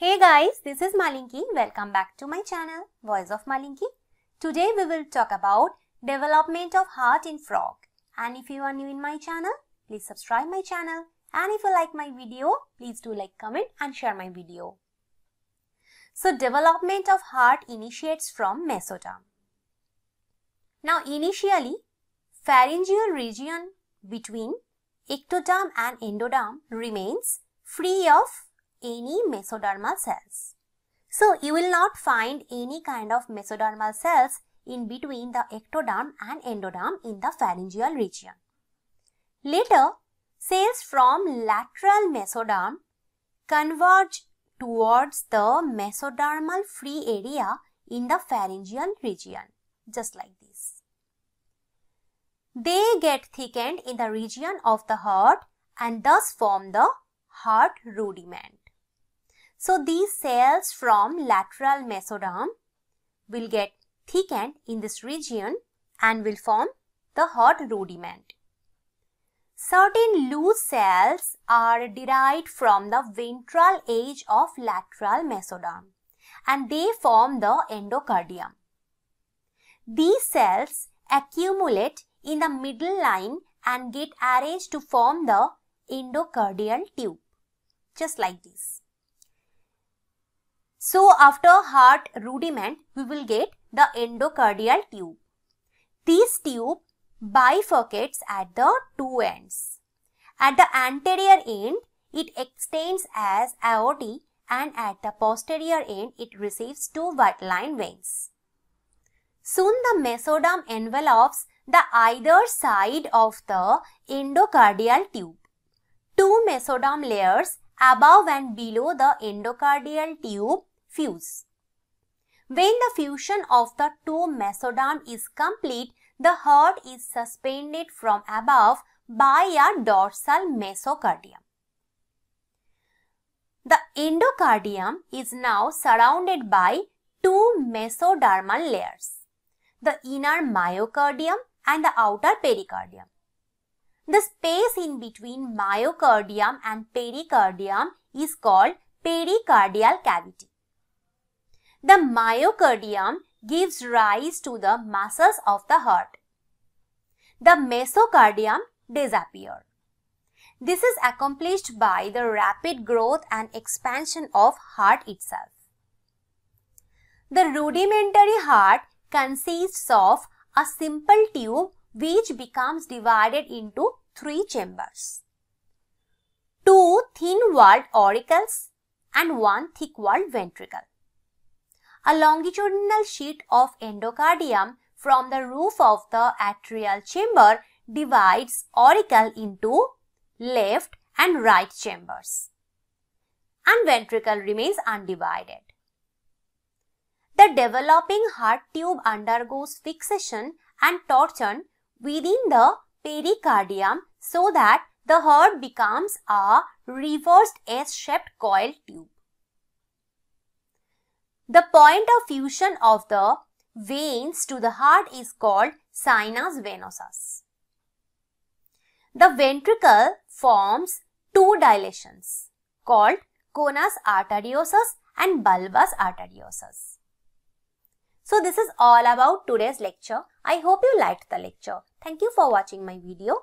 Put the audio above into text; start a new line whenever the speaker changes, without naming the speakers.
Hey guys, this is Malinki. Welcome back to my channel, Voice of Malinki. Today we will talk about development of heart in frog. And if you are new in my channel, please subscribe my channel. And if you like my video, please do like, comment and share my video. So development of heart initiates from mesoderm. Now initially, pharyngeal region between ectoderm and endoderm remains free of any mesodermal cells. So you will not find any kind of mesodermal cells in between the ectoderm and endoderm in the pharyngeal region. Later, cells from lateral mesoderm converge towards the mesodermal free area in the pharyngeal region, just like this. They get thickened in the region of the heart and thus form the heart rudiment. So these cells from lateral mesoderm will get thickened in this region and will form the heart rudiment. Certain loose cells are derived from the ventral edge of lateral mesoderm and they form the endocardium. These cells accumulate in the middle line and get arranged to form the endocardial tube just like this. So after heart rudiment, we will get the endocardial tube. This tube bifurcates at the two ends. At the anterior end, it extends as aorta and at the posterior end, it receives two line veins. Soon the mesoderm envelopes the either side of the endocardial tube. Two mesoderm layers above and below the endocardial tube fuse. When the fusion of the two mesoderm is complete, the heart is suspended from above by a dorsal mesocardium. The endocardium is now surrounded by two mesodermal layers, the inner myocardium and the outer pericardium. The space in between myocardium and pericardium is called pericardial cavity. The myocardium gives rise to the muscles of the heart. The mesocardium disappear. This is accomplished by the rapid growth and expansion of heart itself. The rudimentary heart consists of a simple tube which becomes divided into three chambers. Two thin-walled auricles and one thick-walled ventricle. A longitudinal sheet of endocardium from the roof of the atrial chamber divides auricle into left and right chambers. And ventricle remains undivided. The developing heart tube undergoes fixation and torsion within the pericardium so that the heart becomes a reversed S-shaped coil tube. The point of fusion of the veins to the heart is called sinus venosus. The ventricle forms two dilations called conus arteriosus and bulbus arteriosus. So this is all about today's lecture. I hope you liked the lecture. Thank you for watching my video.